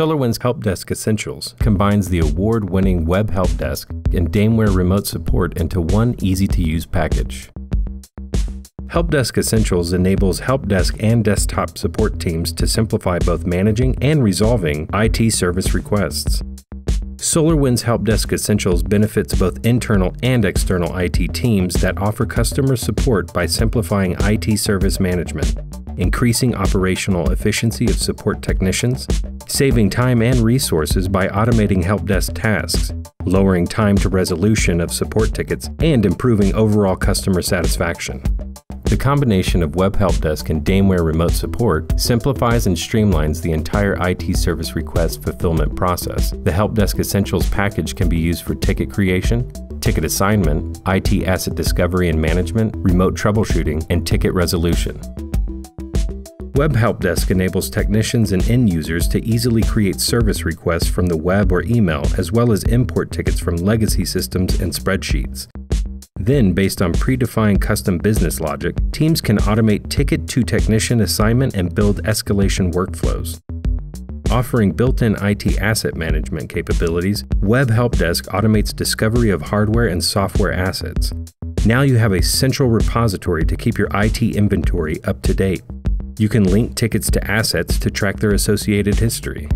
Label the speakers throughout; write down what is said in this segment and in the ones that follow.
Speaker 1: SolarWinds Help Desk Essentials combines the award winning Web Help Desk and Dameware remote support into one easy to use package. Help Desk Essentials enables help desk and desktop support teams to simplify both managing and resolving IT service requests. SolarWinds Help Desk Essentials benefits both internal and external IT teams that offer customer support by simplifying IT service management increasing operational efficiency of support technicians, saving time and resources by automating help desk tasks, lowering time to resolution of support tickets, and improving overall customer satisfaction. The combination of Web Help Desk and Dameware Remote Support simplifies and streamlines the entire IT service request fulfillment process. The Help Desk Essentials package can be used for ticket creation, ticket assignment, IT asset discovery and management, remote troubleshooting, and ticket resolution. Web Help Desk enables technicians and end users to easily create service requests from the web or email, as well as import tickets from legacy systems and spreadsheets. Then, based on predefined custom business logic, teams can automate ticket to technician assignment and build escalation workflows. Offering built in IT asset management capabilities, Web Help Desk automates discovery of hardware and software assets. Now you have a central repository to keep your IT inventory up to date. You can link tickets to assets to track their associated history.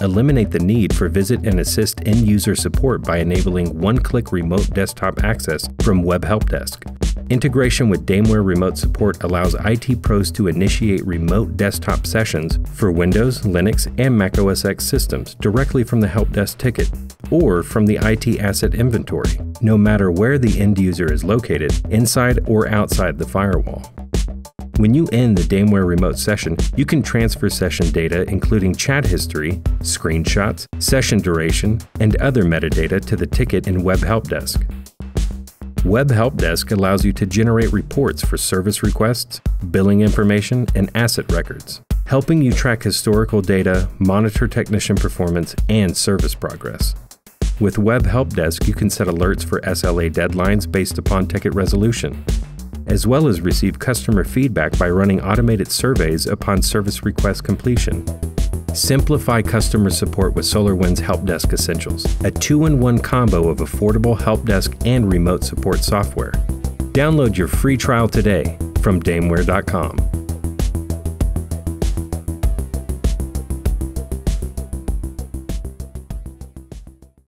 Speaker 1: Eliminate the need for visit and assist end user support by enabling one click remote desktop access from Web Help Desk. Integration with Dameware Remote Support allows IT pros to initiate remote desktop sessions for Windows, Linux, and Mac OS X systems directly from the Help Desk ticket or from the IT asset inventory, no matter where the end user is located, inside or outside the firewall. When you end the Dameware remote session, you can transfer session data including chat history, screenshots, session duration, and other metadata to the ticket in Web Help Desk. Web Help Desk allows you to generate reports for service requests, billing information, and asset records, helping you track historical data, monitor technician performance, and service progress. With Web Help Desk, you can set alerts for SLA deadlines based upon ticket resolution, as well as receive customer feedback by running automated surveys upon service request completion. Simplify customer support with SolarWinds Help Desk Essentials, a two in one combo of affordable help desk and remote support software. Download your free trial today from Dameware.com.